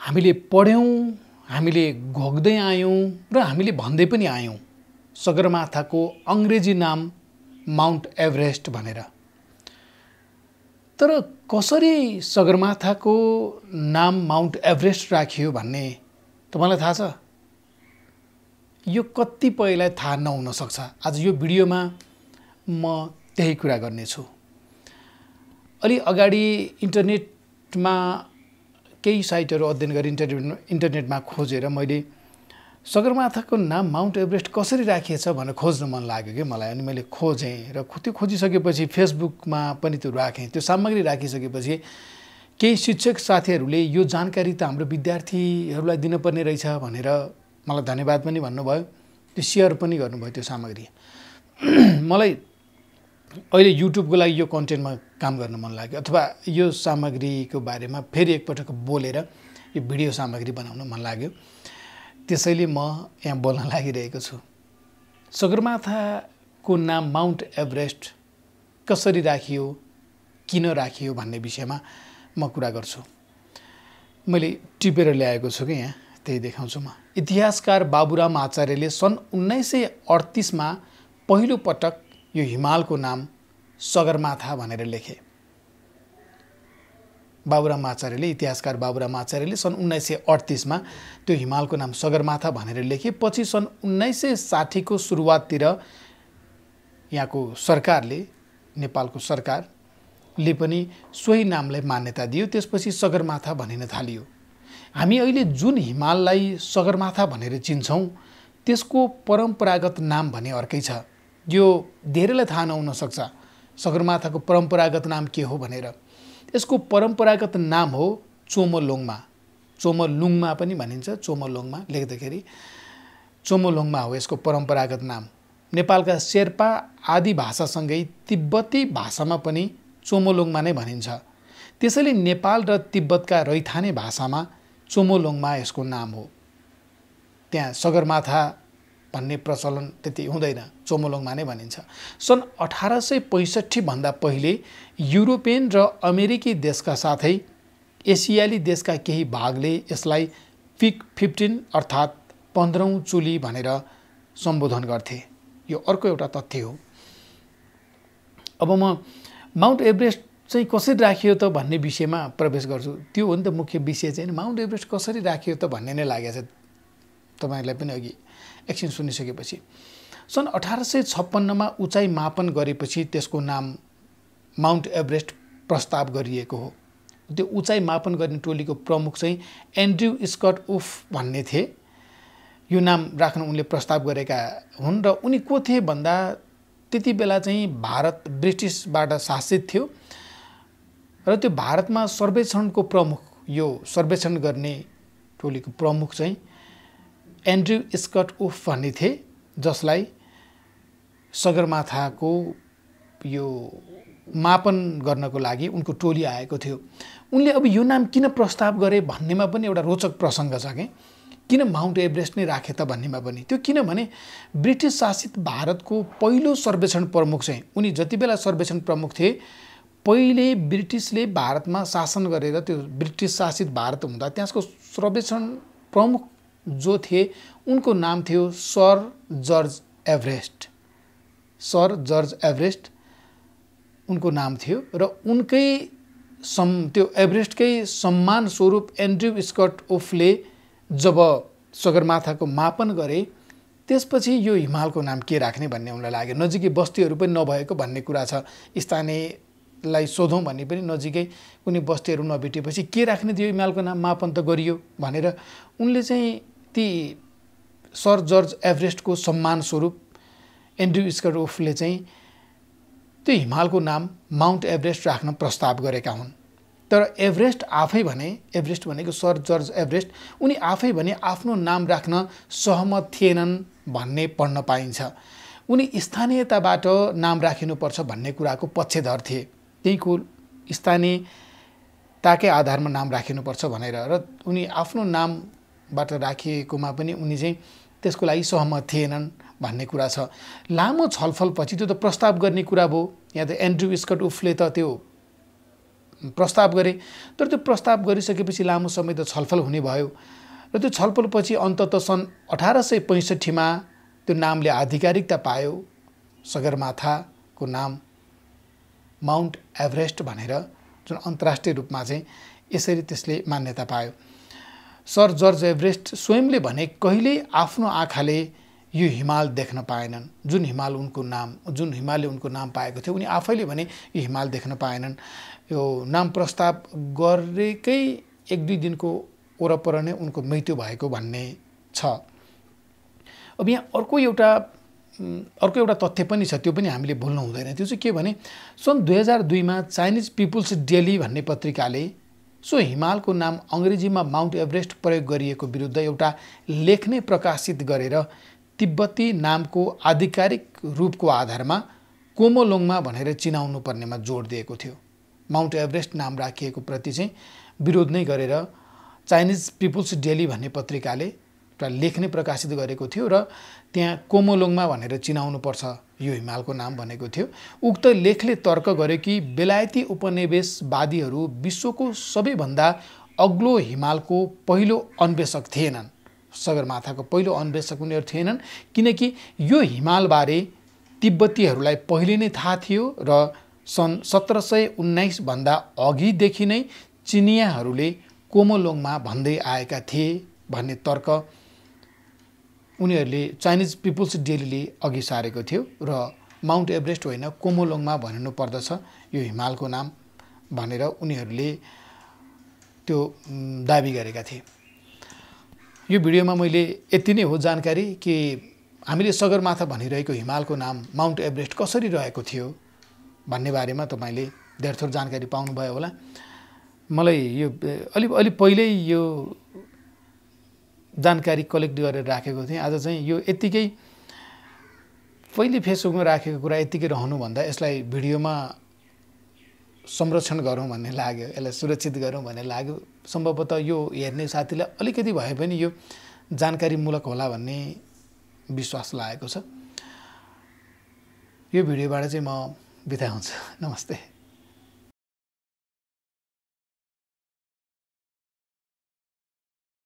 हामीले पढ्यौँ हामीले घोक्दै आयौँ र हामीले भन्दै पनि आयौँ सगरमाथाको अङ्ग्रेजी नाम माउन्ट एभरेस्ट भनेर। तर कसरी सगरमाथाको नाम माउन्ट एभरेस्ट राखियो भन्ने तपाईँलाई थाहा छ? यो कतिपयलाई थाहा नहुन सक्छ। आज यो भिडियोमा म त्यही कुरा गर्नेछु। अलि अगाडि इन्टरनेटमा केही साइटहरू अध्ययन गरेँ इन्टरनेट इन्टरनेटमा खोजेर मैले सगरमाथाको नाम माउन्ट एभरेस्ट कसरी राखिएछ भनेर खोज्न मन लाग्यो कि मलाई। अनि मैले खोजेँ र त्यो खोजिसकेपछि फेसबुकमा पनि त्यो राखेँ। त्यो सामग्री राखिसकेपछि केही शिक्षक साथीहरूले यो जानकारी त हाम्रो विद्यार्थीहरूलाई दिनुपर्ने रहेछ भनेर मलाई धन्यवाद पनि भन्नुभयो। त्यो सेयर पनि गर्नुभयो त्यो सामग्री। मलाई अहिले युट्युबको लागि यो कन्टेन्टमा काम गर्न मन लाग्यो। अथवा यो सामग्रीको बारेमा फेरि एकपटक बोलेर यो भिडियो सामग्री बनाउन मन लाग्यो। त्यसैले म यहाँ बोल्न लागिरहेको छु। सगरमाथाको नाम माउन्ट एभरेस्ट कसरी राखियो किन राखियो भन्ने विषयमा म कुरा गर्छु। मैले टिपेर ल्याएको छु कि यहाँ त्यही देखाउँछु म। इतिहासकार बाबुराम आचार्यले सन् उन्नाइस सय अडतिसमा पहिलोपटक यो हिमालको नाम सगरमाथा भनेर लेखे। बाबुराम आचार्यले इतिहासकार बाबुराम आचार्यले सन् उन्नाइस सय अडतिसमा त्यो हिमालको नाम सगरमाथा भनेर लेखे। पछि सन् उन्नाइस सय साठीको सुरुवाततिर यहाँको सरकारले नेपालको सरकारले पनि सोही नामलाई मान्यता दियो त्यसपछि सगरमाथा भनिन थालियो। हामी अहिले जुन हिमाललाई सगरमाथा भनेर चिन्छौँ त्यसको परम्परागत नाम भने अर्कै छ। यो धेरैलाई थाहा नहुन सक्छ सगरमाथाको परम्परागत नाम के हो भनेर। यसको परम्परागत नाम हो चोमोलोङमा। चोमोलुङमा पनि भनिन्छ चोमोलोङमा लेख्दाखेरि। चोमोलोङमा हो यसको परम्परागत नाम। नेपालका शेर्पा आदि भाषासँगै तिब्बती भाषामा पनि चोमोलोङमा नै भनिन्छ। त्यसैले नेपाल र तिब्बतका रैथाने भाषामा चोमोलोङमा यसको नाम हो। त्यहाँ सगरमाथा भन्ने प्रचलन त्यति हुँदैन। चोमोलोङमा नै भनिन्छ। सन् अठार सय पैँसठीभन्दा पहिले युरोपियन र अमेरिकी देशका साथै एसियाली देशका केही भागले यसलाई पिक फिफ्टिन अर्थात् पन्ध्रौँ चुली भनेर सम्बोधन गर्थे। यो अर्को एउटा तथ्य हो। अब म माउन्ट एभरेस्ट चाहिँ कसरी राखियो त भन्ने विषयमा प्रवेश गर्छु। त्यो हो नि त मुख्य विषय चाहिँ। माउन्ट एभरेस्ट कसरी राखियो त भन्ने नै लागेको छ। तपाईँहरूलाई पनि अघि एकछिन सुनिसकेपछि। सन् अठार सय छप्पन्नमा उचाइ मापन गरेपछि त्यसको नाम माउन्ट एभरेस्ट प्रस्ताव गरिएको हो। त्यो उचाइ मापन गर्ने टोलीको प्रमुख चाहिँ एन्ड्रयू स्कट उफ भन्ने थिए। यो नाम राख्न उनले प्रस्ताव गरेका हुन् र उनी को थिए भन्दा त्यति बेला चाहिँ भारत ब्रिटिसबाट शासित थियो। र त्यो भारतमा सर्वेक्षणको प्रमुख यो सर्वेक्षण गर्ने टोलीको प्रमुख चाहिँ एन्ड्रयू स्कट उफ भन्ने थिए जसलाई सगरमाथाको यो मापन गर्नको लागि उनको टोली आएको थियो। उनले अब यो नाम किन प्रस्ताव गरे भन्नेमा पनि एउटा रोचक प्रसङ्ग छ कि। किन माउन्ट एभरेस्ट नै राखे त भन्नेमा पनि। त्यो किनभने ब्रिटिस शासित भारतको पहिलो सर्वेक्षण प्रमुख चाहिँ उनी जति बेला सर्वेक्षण प्रमुख थिए पहिले ब्रिटिसले भारतमा शासन गरेर त्यो ब्रिटिस शासित भारत हुँदा त्यहाँको सर्वेक्षण प्रमुख जो थिए उनको नाम थियो sir George Everest. Sir George Everest उनको नाम थियो र उनकै सम् त्यो एभरेस्टकै सम्मान स्वरूप एन्ड्रयू स्कट ओफले जब सगरमाथाको मापन गरे त्यसपछि यो हिमालको नाम के राख्ने भन्ने उनलाई लाग्यो? नजिकै बस्तीहरू पनि नभएको भन्ने कुरा छ। स्थानीयलाई सोधौँ भन्ने पनि नजिकै कुनै बस्तीहरू नभेटेपछि के राख्ने थियो हिमालको नाम मापन त गरियो भनेर उनले चाहिँ ती सर जर्ज एभरेस्टको सम्मान स्वरूप एन्ड्रयू स्करोफले चाहिँ त्यो हिमालको नाम माउन्ट एभरेस्ट राख्न प्रस्ताव गरेका हुन्। तर एभरेस्ट आफै भने एभरेस्ट भनेको सर जर्ज एभरेस्ट उनी आफै भने आफ्नो नाम राख्न सहमत थिएनन् भन्ने पढ्न पाइन्छ। उनी स्थानीयताबाट नाम राखिनुपर्छ भन्ने कुराको पक्षधर थिए। त्यहीँको स्थानीयताकै आधारमा नाम राखिनुपर्छ भनेर र उनी आफ्नो नाम बाट राखिएकोमा पनि उनी चाहिँ त्यसको लागि सहमत थिएनन् भन्ने कुरा छ। लामो छलफलपछि त्यो त प्रस्ताव गर्ने कुरा भयो। यहाँ त एन्ड्रु स्कट उफले त त्यो प्रस्ताव गरे। तर त्यो प्रस्ताव गरिसकेपछि लामो समय त छलफल हुने भयो। र त्यो छलफलपछि अन्तत सन् अठार सय पैँसठीमा त्यो नामले आधिकारिकता पायो। सगरमाथाको नाम माउन्ट एभरेस्ट भनेर जुन अन्तर्राष्ट्रिय रूपमा चाहिँ यसरी त्यसले मान्यता पायो। सर जर्ज एभरेस्ट स्वयंले भने कहिल्यै आफ्नो आँखाले यो हिमाल देख्न पाएनन्। जुन हिमाल उनको नाम जुन हिमालले उनको नाम पाएको थियो उनी आफैले भने यो हिमाल देख्न पाएनन्। यो नाम प्रस्ताव गरेकै एक दुई दिनको वरपर नै उनको मृत्यु भएको भन्ने छ। अब यहाँ अर्को एउटा अर्को एउटा तथ्य पनि छ त्यो पनि हामीले भुल्नु हुँदैन। त्यो चाहिँ के भने सन् दुई हजार दुईमा चाइनिज पिपुल्स डेली भन्ने पत्रिकाले सो हिमालको नाम अङ्ग्रेजीमा माउन्ट एभरेस्ट प्रयोग गरिएको विरुद्ध एउटा लेख नै प्रकाशित गरेर तिब्बती नामको आधिकारिक रूपको आधारमा कोमोलोङमा भनेर चिनाउनु पर्नेमा जोड दिएको थियो। माउन्ट एभरेस्ट नाम राखिएको प्रति चाहिँ विरोध नै गरेर चाइनिज पिपुल्स डेली भन्ने पत्रिकाले एउटा लेख नै प्रकाशित गरेको थियो र त्यहाँ कोमोलोङमा भनेर चिनाउनुपर्छ। यो हिमालको नाम भनेको थियो। उक्त लेखले तर्क गर्यो कि बेलायती उपनिवेशवादीहरू विश्वको सबैभन्दा अग्लो हिमालको पहिलो अन्वेषक थिएनन्। सगरमाथाको पहिलो अन्वेषक उनीहरू थिएनन् किनकि यो हिमालबारे तिब्बतीहरूलाई पहिले नै थाहा थियो र सन् सत्र सय उन्नाइसभन्दा अघिदेखि नै चिनियाहरूले कोमोलोङमा भन्दै आएका थिए भन्ने तर्क उनीहरूले चाइनिज पिपुल्स डेलीले अघि सारेको थियो र माउन्ट एभरेस्ट होइन कोमोलोङमा भनिनु पर्दछ यो हिमालको नाम भनेर उनीहरूले त्यो दाबी गरेका थिए। यो भिडियोमा मैले यति नै हो जानकारी कि हामीले सगरमाथा भनिरहेको हिमालको नाम माउन्ट एभरेस्ट कसरी रहेको थियो भन्ने बारेमा तपाईँले धेर थोर जानकारी पाउनुभयो होला। मलाई यो अलि अलि पहिल्यै यो जानकारी कलेक्ट गरेर राखेको थिएँ। आज चाहिँ यो यत्तिकै पहिले फेसबुकमा राखेको कुरा यत्तिकै रहनुभन्दा यसलाई भिडियोमा संरक्षण गरौँ भन्ने लाग्यो यसलाई सुरक्षित गरौँ भन्ने लाग्यो। सम्भवतः यो हेर्ने साथीलाई अलिकति भए पनि यो जानकारीमूलक होला भन्ने विश्वास लागेको छ। यो भिडियोबाट चाहिँ म बिदा हुन्छु। नमस्ते।